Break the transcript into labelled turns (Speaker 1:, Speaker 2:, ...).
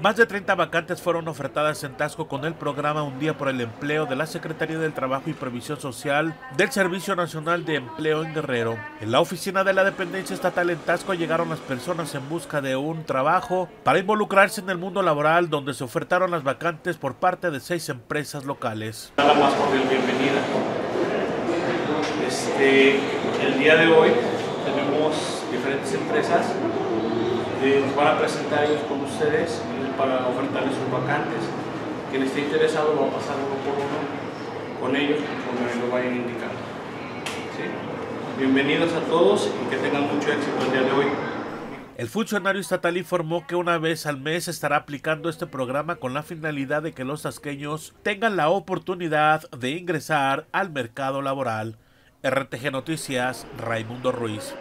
Speaker 1: Más de 30 vacantes fueron ofertadas en Tasco con el programa Un Día por el Empleo de la Secretaría del Trabajo y Previsión Social del Servicio Nacional de Empleo en Guerrero. En la oficina de la dependencia estatal en Tasco llegaron las personas en busca de un trabajo para involucrarse en el mundo laboral donde se ofertaron las vacantes por parte de seis empresas locales.
Speaker 2: Nada más cordial bienvenida. Este, el día de hoy tenemos diferentes empresas eh, nos van a presentar ellos con ustedes para ofertarles sus vacantes. Quien esté interesado va a pasar uno por uno con ellos conforme lo vayan indicando. Bienvenidos a todos y que tengan mucho éxito el día de hoy.
Speaker 1: El funcionario estatal informó que una vez al mes estará aplicando este programa con la finalidad de que los tasqueños tengan la oportunidad de ingresar al mercado laboral. RTG Noticias, Raimundo Ruiz.